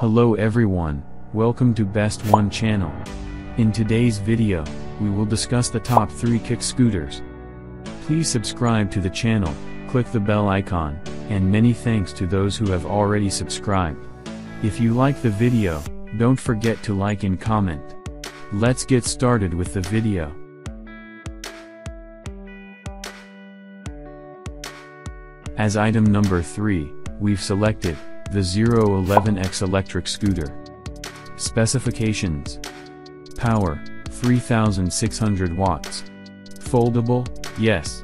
Hello everyone, welcome to Best One channel. In today's video, we will discuss the top 3 kick scooters. Please subscribe to the channel, click the bell icon, and many thanks to those who have already subscribed. If you like the video, don't forget to like and comment. Let's get started with the video. As item number 3, we've selected the ZERO 11X electric scooter. Specifications Power 3600 watts. Foldable, yes.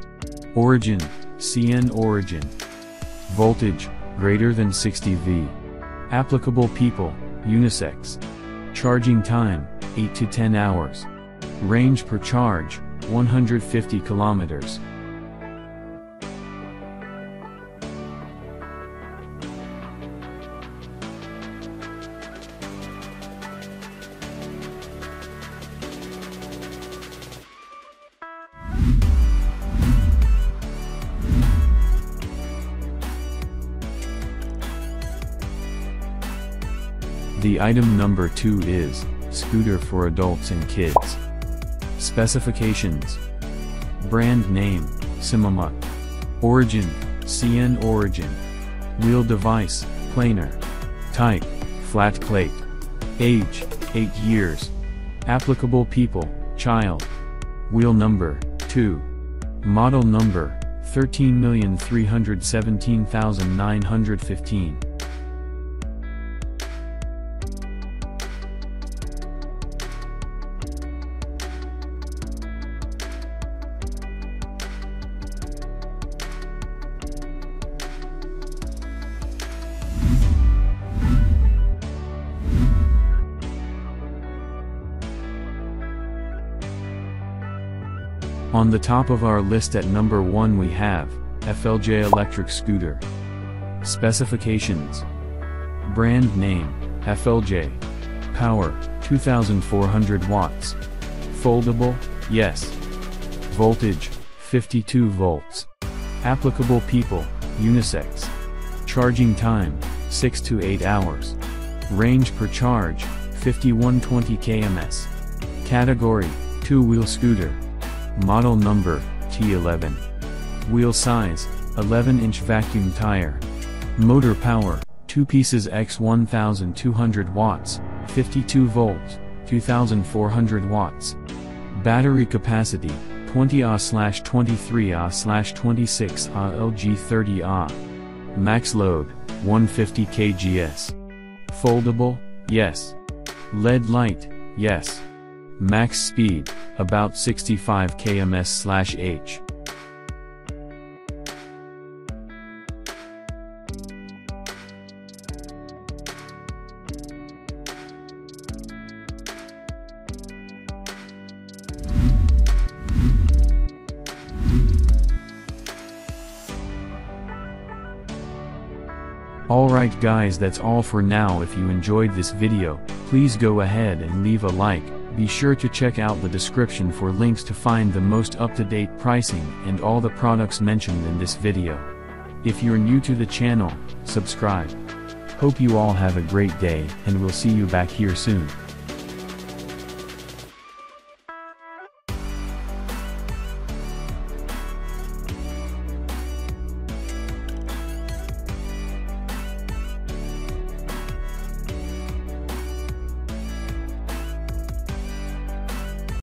Origin, CN origin. Voltage, greater than 60 V. Applicable people, unisex. Charging time, 8 to 10 hours. Range per charge, 150 kilometers. The item number 2 is, scooter for adults and kids. Specifications. Brand name, Simamuc. Origin, CN Origin. Wheel device, planar. Type, flat plate. Age, 8 years. Applicable people, child. Wheel number, 2. Model number, 13317915. On the top of our list at number 1 we have, FLJ electric scooter. Specifications. Brand name, FLJ. Power, 2400 watts. Foldable, yes. Voltage, 52 volts. Applicable people, unisex. Charging time, 6 to 8 hours. Range per charge, 5120 kms. Category, two-wheel scooter. Model number, T11. Wheel size, 11-inch vacuum tire. Motor power, 2 pieces x 1200 watts, 52 volts, 2400 watts. Battery capacity, 20 Ah 23 Ah 26 Ah LG 30 Ah. Max load, 150 kgs. Foldable, yes. LED light, yes. Max speed, about 65 kms/h. Alright guys that's all for now if you enjoyed this video, please go ahead and leave a like, be sure to check out the description for links to find the most up-to-date pricing and all the products mentioned in this video. If you're new to the channel, subscribe. Hope you all have a great day and we'll see you back here soon.